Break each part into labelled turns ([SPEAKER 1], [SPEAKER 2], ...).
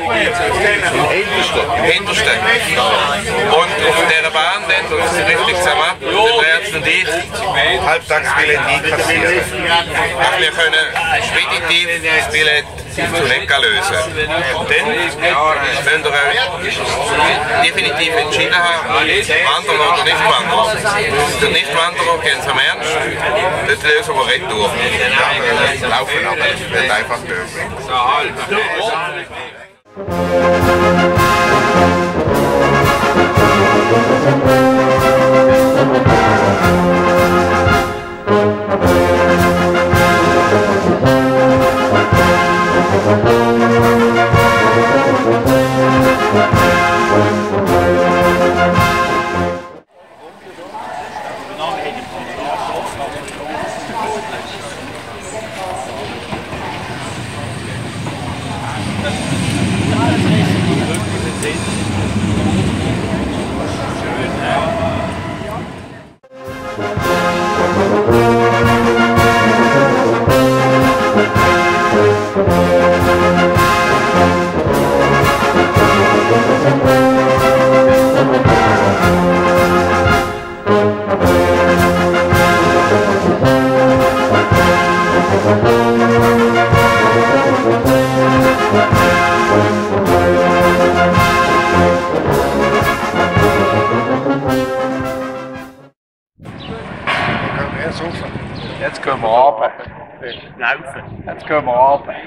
[SPEAKER 1] Im hintersten. Im hintersten. Und auf dieser Bahn, dann auf Richtung Zermatt, dann Ernst und ich Halbtagsbillett einkassieren. Aber wir können speditiv das Billett zu Necka lösen. Und dann müsst ihr euch definitiv entschieden haben, wandern oder nicht wandern. Für Nichtwanderer gehen sie am Ernst, dort lösen wir retour. Laufen aber, das wird einfach lösen.
[SPEAKER 2] Jetzt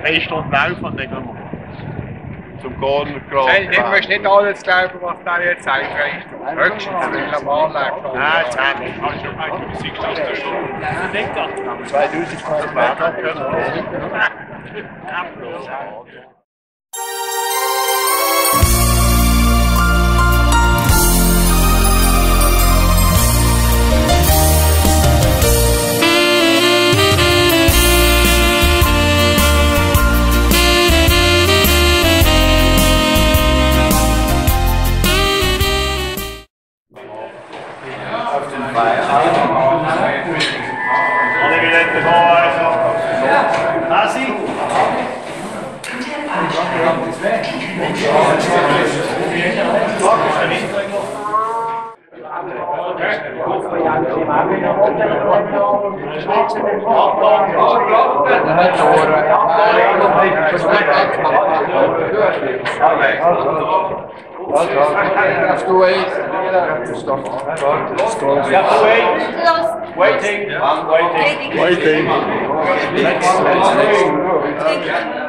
[SPEAKER 3] Drei Stunden laufen und dann gehen wir zum Gornergraben.
[SPEAKER 2] Nein, du musst nicht alles glauben, was der jetzt sagt. Höchstens will er mal anlegen.
[SPEAKER 3] Nein, zehn Minuten. Hast du eine Musikstunde eine Stunde? Nicht ganz.
[SPEAKER 2] 2000
[SPEAKER 3] Alle Ja, wait. Waiting. Waiting.
[SPEAKER 2] Waiting. Next, next, next.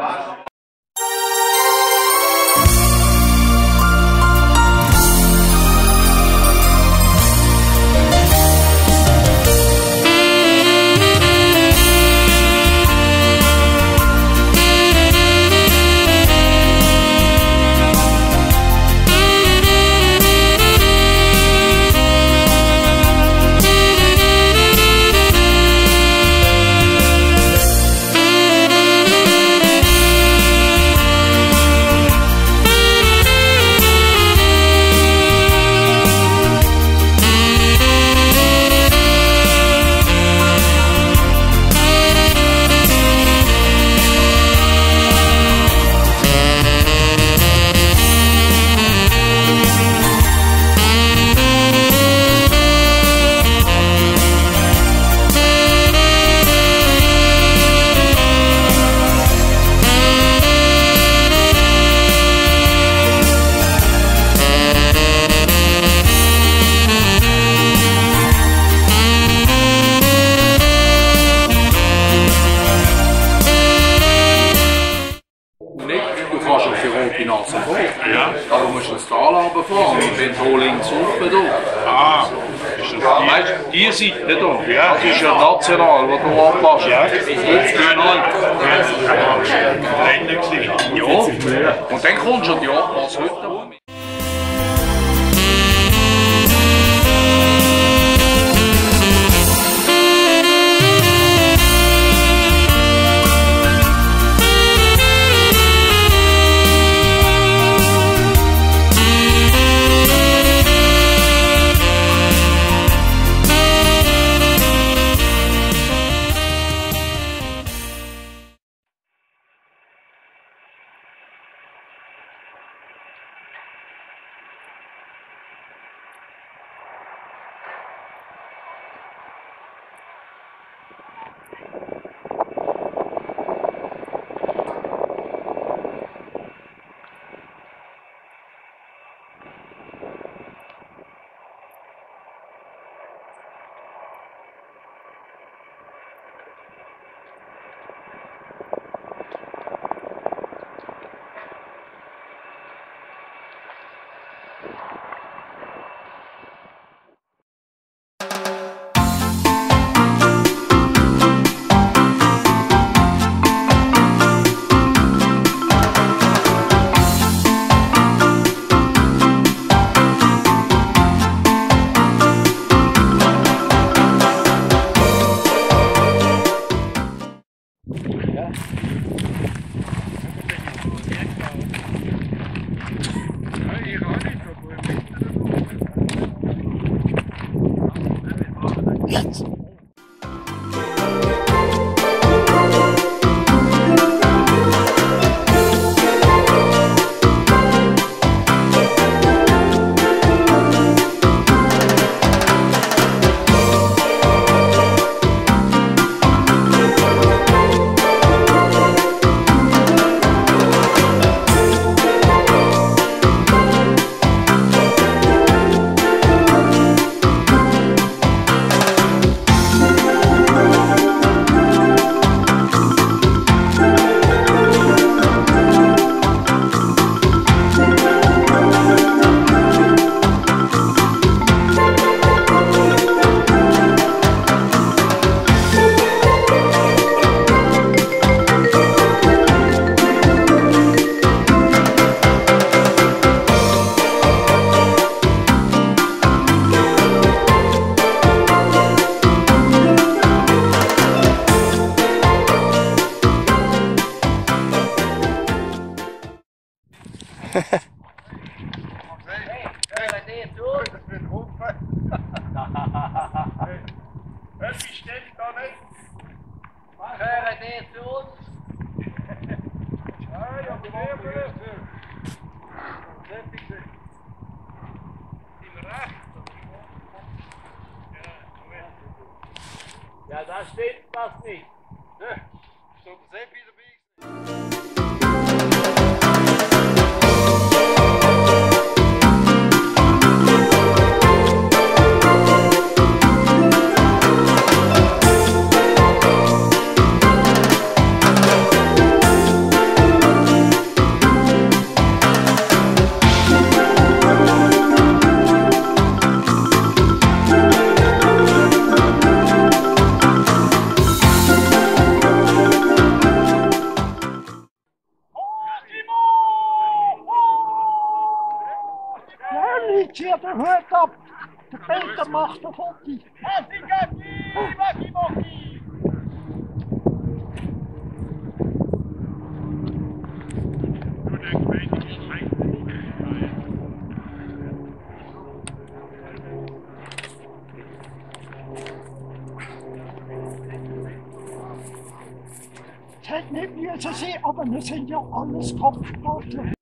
[SPEAKER 4] Sein, aber wir sind ja alles Kopfsportler.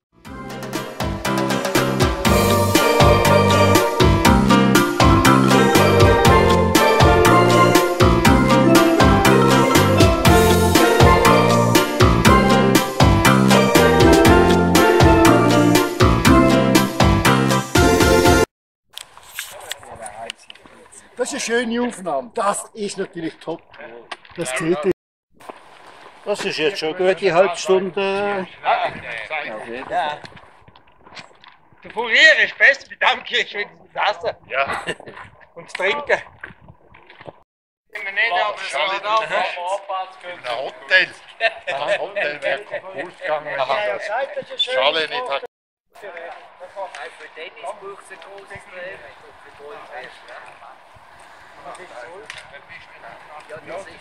[SPEAKER 4] Das ist eine schöne Aufnahme. Das ist natürlich top. Das zählt. Das ist jetzt schon eine gute halbe Stunde.
[SPEAKER 3] Der Fourier ist besser mit dem Kirche mit dem Essen. Ja. Und das Trinken.
[SPEAKER 1] Ein Hotel. Ein Hotel wäre kaputt gegangen, wenn das Schale nicht hat.
[SPEAKER 5] Für Tennis braucht es ein großes Leben. Für Golfest, ja. Ja, das ist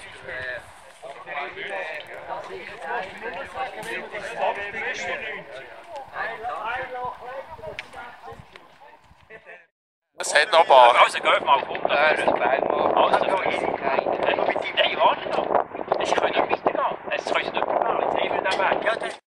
[SPEAKER 1] Es hat noch ein paar.
[SPEAKER 6] Also, geh mal gucken. Also, also, Wenn wir mit den drei warten noch. Es können nicht weitergehen. Es können nicht weitergehen. Jetzt haben wir den Weg.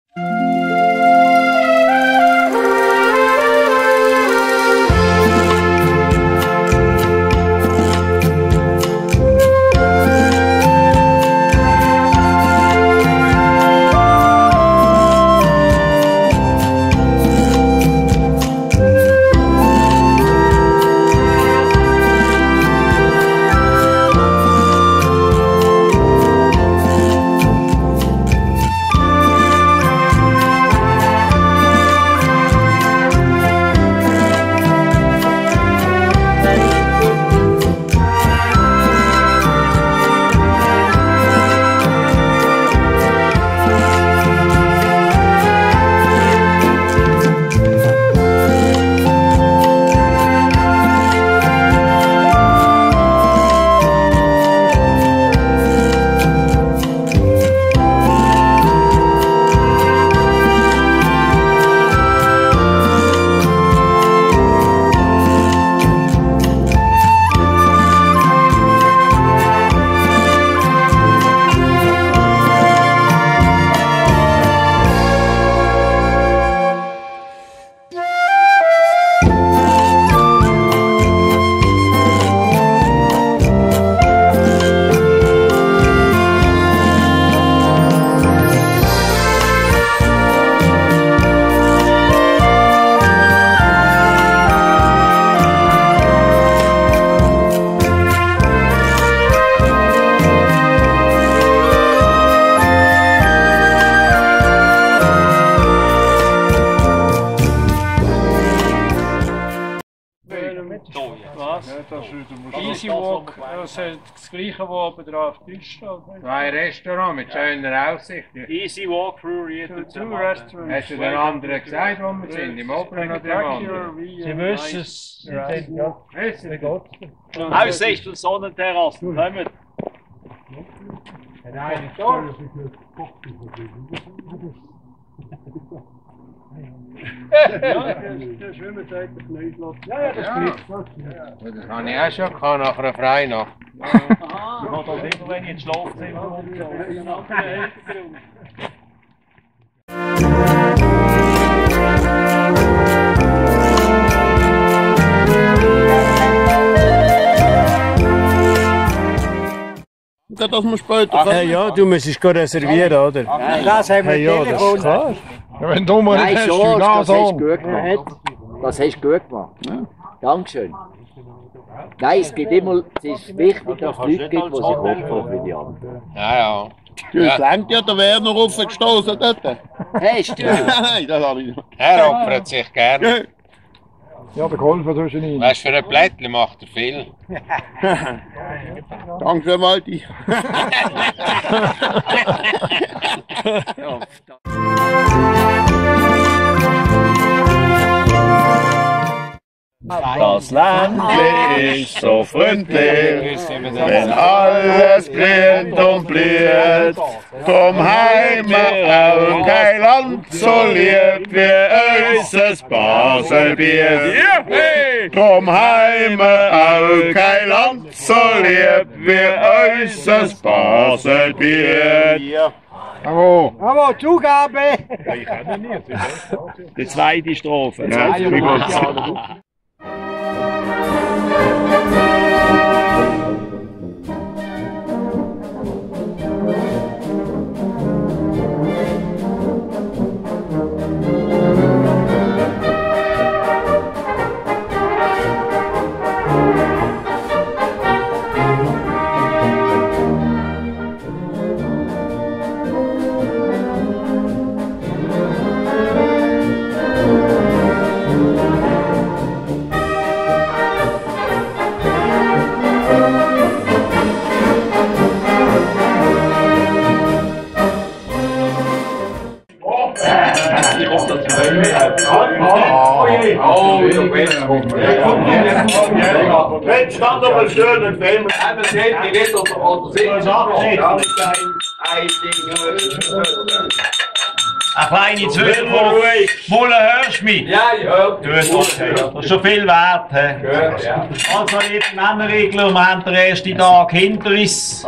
[SPEAKER 3] Zwei Restaurants mit schöner Aussicht.
[SPEAKER 6] Easy Walkthrough Ried
[SPEAKER 4] Two restaurants.
[SPEAKER 3] Hast du den anderen gesagt, wo wir sind? Im oberen oder im anderen?
[SPEAKER 4] Sie wissen es. Sie sind ja.
[SPEAKER 3] Wissen Sie?
[SPEAKER 6] Aussicht und Sonnenterrassen. Kommt.
[SPEAKER 7] Das habe ich auch schon gehabt, nach einer Freinacht.
[SPEAKER 8] wenn ich ins Schlafzimmer
[SPEAKER 4] Das muss später
[SPEAKER 9] Ach, hey, ja, du musst es reservieren, oder?
[SPEAKER 2] Das haben wir
[SPEAKER 9] Hey, ja, das
[SPEAKER 2] Telefon.
[SPEAKER 9] ist klar.
[SPEAKER 10] Wenn du mal
[SPEAKER 5] Nein,
[SPEAKER 10] nicht hast,
[SPEAKER 5] schon,
[SPEAKER 10] du
[SPEAKER 5] das hast du gut gemacht. Das hast du gut gemacht. Dankeschön. Nein, es gibt immer, es ist wichtig, dass es Leute gibt, die sich opfern für die anderen.
[SPEAKER 7] Ja, ja.
[SPEAKER 4] Das lenkt ja der Werner aufgestoßen dort.
[SPEAKER 5] Hast du?
[SPEAKER 4] Nein, das habe ich nicht.
[SPEAKER 7] Er opfert sich gerne.
[SPEAKER 10] Ja, der zwischendrin.
[SPEAKER 7] Weißt du, für ein Blättchen macht er viel.
[SPEAKER 4] Danke, Walti.
[SPEAKER 11] Das Ländle ist so freundlich, wenn alles grünt und blüht. Drum heim auch kein Land so lieb wie unseres Baselbier. Drum heim auch kein Land so lieb wie unseres Baselbier.
[SPEAKER 10] Bravo.
[SPEAKER 2] Aber Zugabe!
[SPEAKER 11] Die zweite Strophe.
[SPEAKER 10] Ja,
[SPEAKER 11] Zweite
[SPEAKER 6] Mensch, stand doch einen schönen Film.
[SPEAKER 12] Eben, sie hätte mich nicht unter unter sich.
[SPEAKER 8] Eine kleine Zwischenfrage. Mulle, hörst du mich?
[SPEAKER 12] Ja, höre.
[SPEAKER 8] Gut. Das ist schon viel wert. He? Also, liebe Männerregler, wir haben den ersten Tag hinter uns.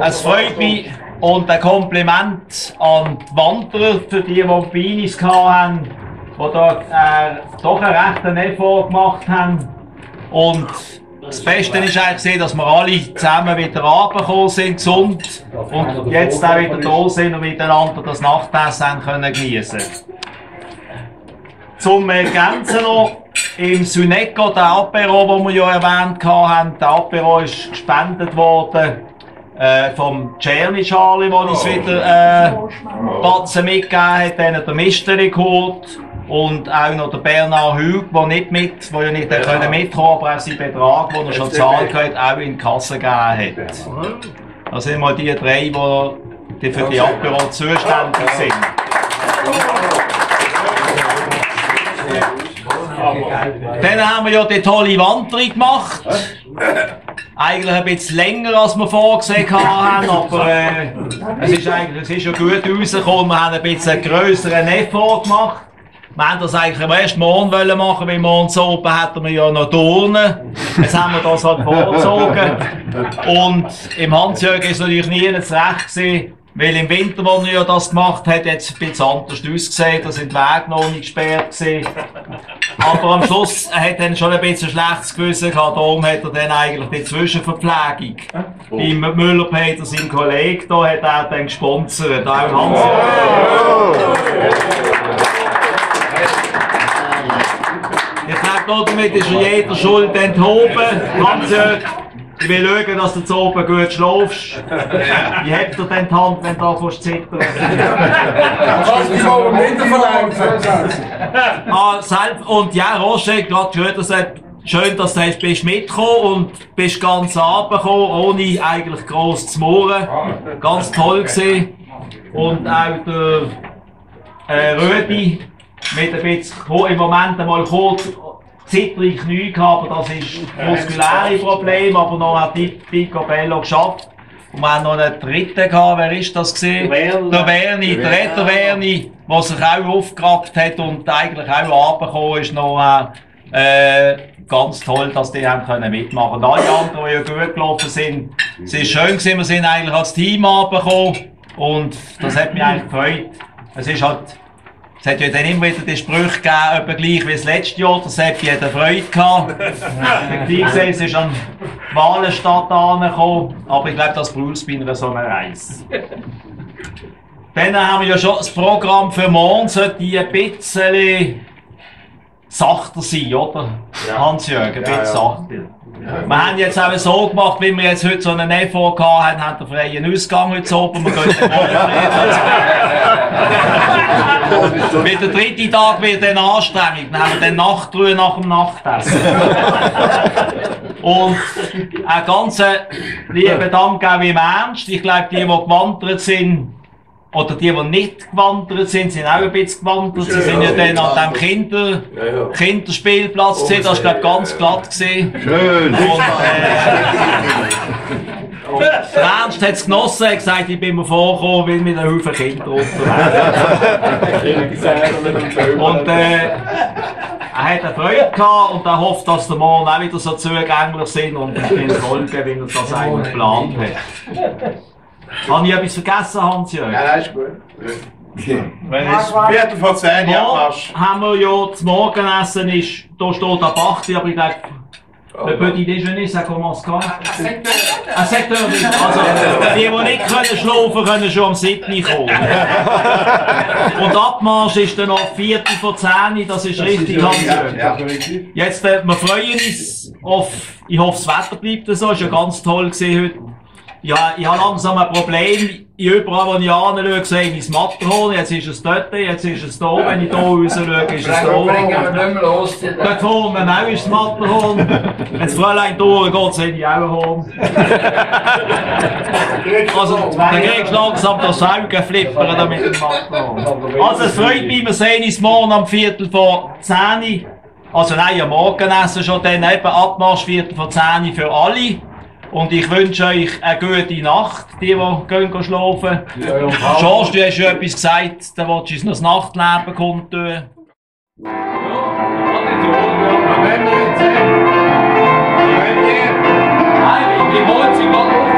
[SPEAKER 8] Es freut mich und ein Kompliment an die Wanderer, für die, die bei uns hatten, die da äh, doch einen rechten Effort gemacht haben. Und das Beste ist eigentlich, dass wir alle zusammen wieder runtergekommen sind, gesund, und jetzt auch wieder da sind und miteinander das Nachtessen können geniessen. Zum Ergänzen noch, im Syneco, der Apero, den wir ja erwähnt haben, der Apero ist gespendet worden äh, vom Czerny Charlie, der uns wieder äh, Batzen mitgegeben hat, dann der Mystery geholt und auch noch der Bernard Hüg, der nicht mit, der ja nicht ja. können mitkommen, aber auch seinen Betrag, den er schon gezahlt hat, auch in die Kasse gegeben hat. Das sind mal die drei, die, die für die Apero zuständig sind. Dann haben wir ja die tolle Wanderung gemacht. Eigentlich ein bisschen länger, als wir vorgesehen haben, aber äh, es ist eigentlich es ist ja gut rausgekommen. Wir haben ein bisschen einen grösseren Effort gemacht. Wir haben das eigentlich am ersten Morgen wollen machen, weil morgens oben hatten wir ja noch Turnen. Jetzt haben wir das halt vorgezogen. Und im Hans-Jörg ist natürlich nie recht gewesen, weil im Winter, wo er ja das gemacht hat, hat es ein bisschen anders ausgesehen. Da sind die Wege noch nicht gesperrt gewesen. Aber am Schluss hat er dann schon ein bisschen schlechtes Gewissen gehabt. Darum hat er dann eigentlich die Zwischenverpflegung. Beim Müller-Peter, sein Kollege, da hat er dann gesponsert. Auch im Hans-Jörg. Ich glaube, damit ist jeder Schuld enthoben. Hans-Jörg, ich will schauen, dass du zu oben gut schläfst. Wie hebt dir denn die Hand, wenn du anfängst zu zittern?
[SPEAKER 6] Kannst du dich mal Meter verlangen?
[SPEAKER 8] ah, selbst, und ja, Roger, gerade gehört, dass er Schön, dass du hast, bist mitgekommen und bist ganz runtergekommen, ohne eigentlich gross zu murren. Ganz toll gewesen. Und auch der äh, Rödi mit ein bisschen, im Moment einmal kurz zittrige Knie gehabt, aber das ist muskuläre Problem, aber noch hat die Picobello geschafft. Und wir haben noch einen dritten gehabt, wer ist das gewesen? Der Werni, der Retter Werni, der sich auch aufgerappt hat und eigentlich auch runtergekommen ist, noch äh, ganz toll, dass die haben können mitmachen. Alle anderen, die ja gut gelaufen sind, es ist schön gewesen, wir sind eigentlich als Team runtergekommen und das hat mich eigentlich gefreut. Es ist halt es hat ja dann immer wieder die Sprüche gegeben, etwa gleich wie das letzte Jahr, der Seppi hat eine Freude gehabt. Wie gesehen, es ist an Walenstadt angekommen, aber ich glaube, das braucht es bei einer so einer Reise. Dann haben wir ja schon das Programm für morgen, sollte ein bisschen sachter sein, oder? Hans-Jürgen, ein bisschen
[SPEAKER 13] Ja, ja.
[SPEAKER 8] sachter. Wir haben jetzt auch so gemacht, wie wir jetzt heute so einen Efo gehabt haben, haben den freien Ausgang heute oben, wir können den morgen Mit der dritte Tag wird dann anstrengend, dann haben wir dann Nachtruhe nach dem Nachtessen. Und einen ganz lieben Dank auch im Ernst. Ich glaube, die, die gewandert sind, oder die, die nicht gewandert sind, sind auch ein bisschen gewandert. Sie sind ja dann an dem Kinder, Kinderspielplatz gesehen, das war glaube ich ganz glatt gesehen.
[SPEAKER 11] Schön.
[SPEAKER 8] Und, äh, und der Ernst hat es genossen, er hat gesagt, ich bin mir vorgekommen, weil mit einem Haufen Kinder unterwegs Und äh, er hat eine Freude gehabt und er hofft, dass der Morgen auch wieder so zugänglich sind und ich bin folgen, wie er das eigentlich geplant hat. Habe ich etwas vergessen, Hans-Jörg?
[SPEAKER 6] Ja, das ist gut.
[SPEAKER 11] Wenn es Viertel vor zehn machst.
[SPEAKER 8] haben wir ja das Morgenessen ist, da steht ab 8 Uhr, aber ich glaube, le petit déjeuner, ça commence quand? À 7 Uhr. Also, die, die nicht können schlafen können, schon am 7 Uhr kommen. Und Abmarsch ist dann noch Viertel vor 10 Uhr, das ist richtig, Hans-Jörg. Jetzt, äh, wir freuen uns auf, ich hoffe, das Wetter bleibt so, ist ja ganz toll gesehen heute. Ja, ich habe langsam ein Problem. Überall, wo ich anschaue, sehe ich das Matterhorn. Jetzt ist es dort, jetzt ist es da. Wenn ich da raus schaue, ist es da.
[SPEAKER 5] Bringen wir nicht mehr los.
[SPEAKER 8] Dort vorne auch ist das Matterhorn. Wenn das Fräulein durchgeht, sehe ich auch einen Horn. Also, dann kriegst du langsam das Augenflippern da mit dem Matterhorn. Also, es freut mich, wir sehen uns morgen am Viertel vor 10 Uhr. Also, nein, am Morgenessen schon dann eben Abmarsch Viertel vor 10 Uhr für alle. Und ich wünsche euch eine gute Nacht, die, die gehen schlafen. George, du hast ja etwas gesagt, da willst du uns noch das Nachtleben kundtun. Nein, die Mond sind gerade offen, du hast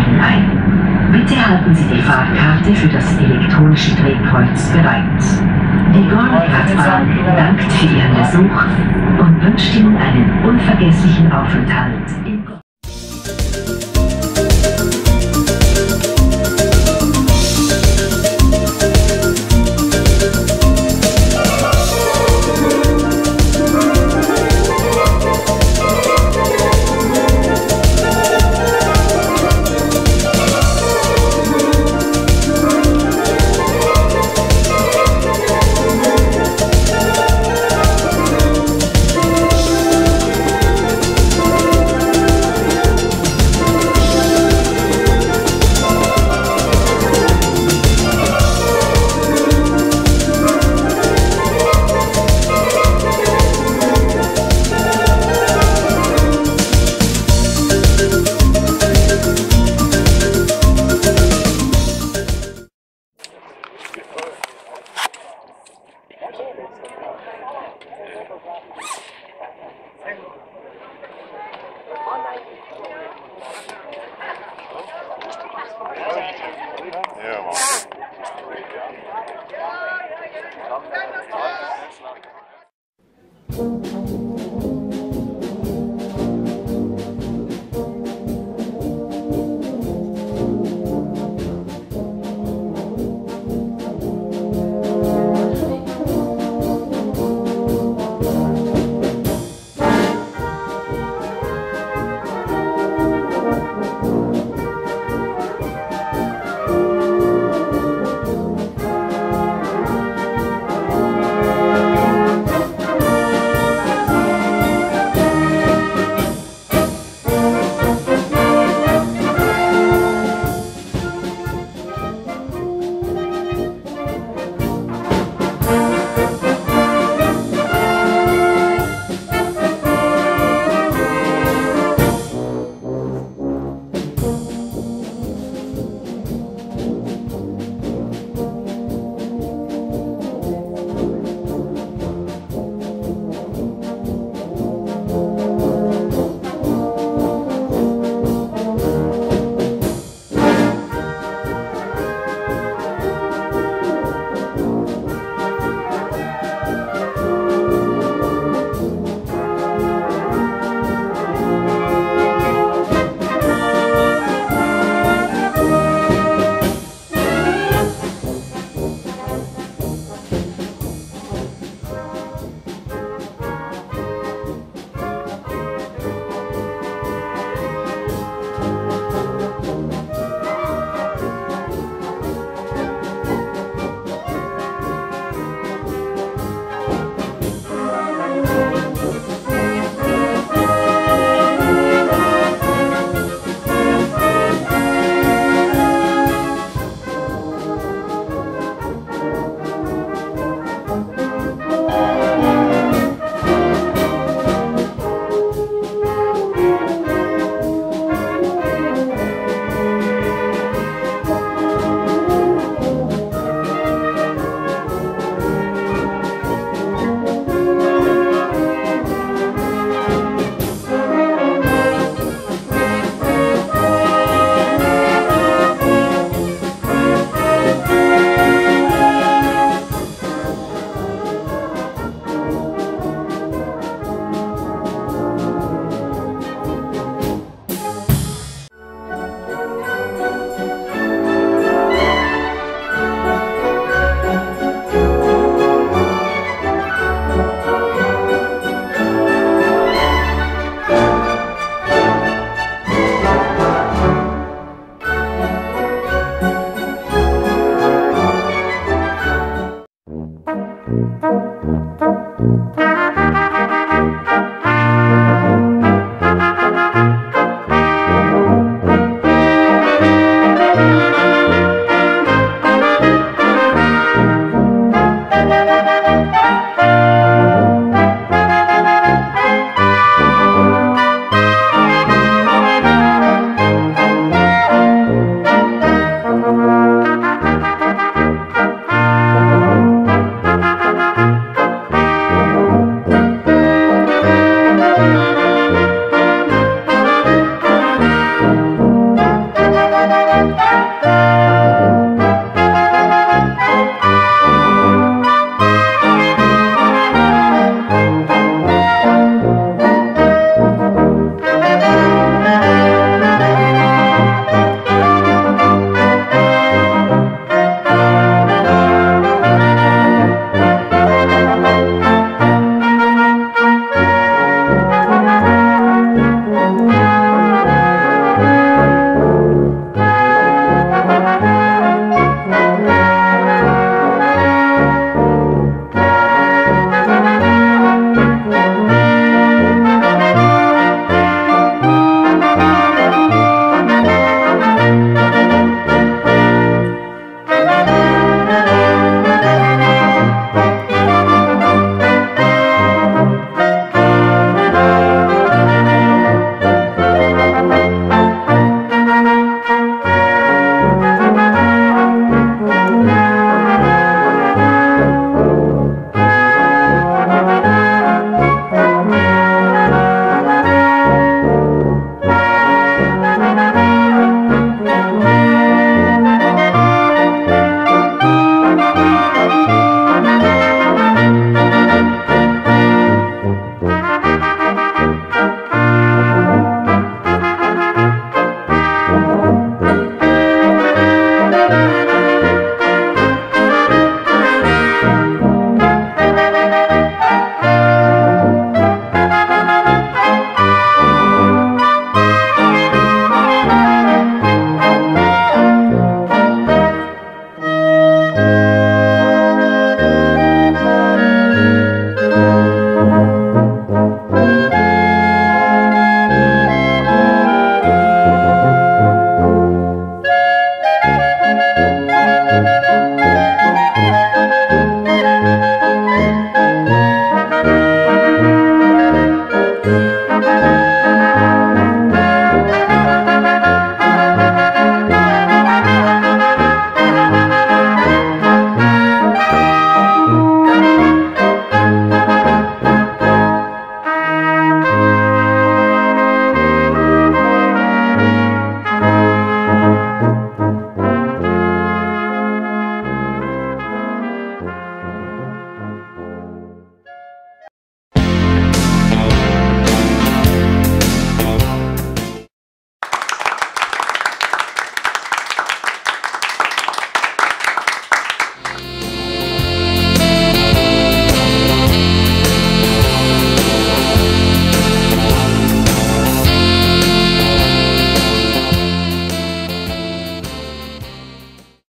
[SPEAKER 13] Verweilen ein. Bitte halten Sie die Fahrkarte für das elektronische Drehkreuz bereit. Die Gornegratbahn dankt für Ihren Besuch und wünscht Ihnen einen unvergesslichen Aufenthalt